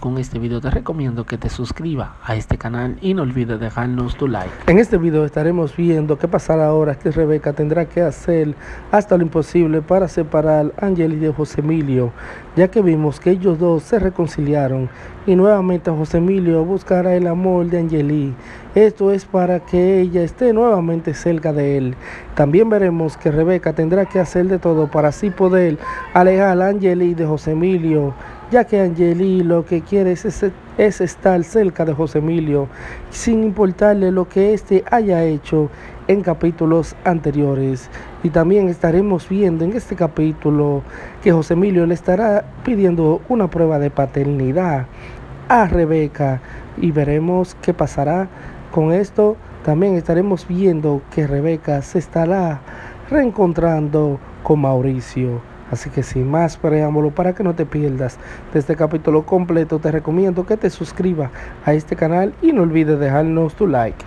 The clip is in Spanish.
con este video te recomiendo que te suscribas a este canal y no olvides dejarnos tu like. En este video estaremos viendo qué pasará ahora que Rebeca tendrá que hacer hasta lo imposible para separar a Angeli de José Emilio, ya que vimos que ellos dos se reconciliaron y nuevamente José Emilio buscará el amor de Angeli. Esto es para que ella esté nuevamente cerca de él. También veremos que Rebeca tendrá que hacer de todo para así poder alejar a Angeli de José Emilio ya que Angeli lo que quiere es, es, estar cerca de José Emilio, sin importarle lo que éste haya hecho en capítulos anteriores. Y también estaremos viendo en este capítulo que José Emilio le estará pidiendo una prueba de paternidad a Rebeca y veremos qué pasará con esto. También estaremos viendo que Rebeca se estará reencontrando con Mauricio. Así que sin más preámbulo, para que no te pierdas de este capítulo completo, te recomiendo que te suscribas a este canal y no olvides dejarnos tu like.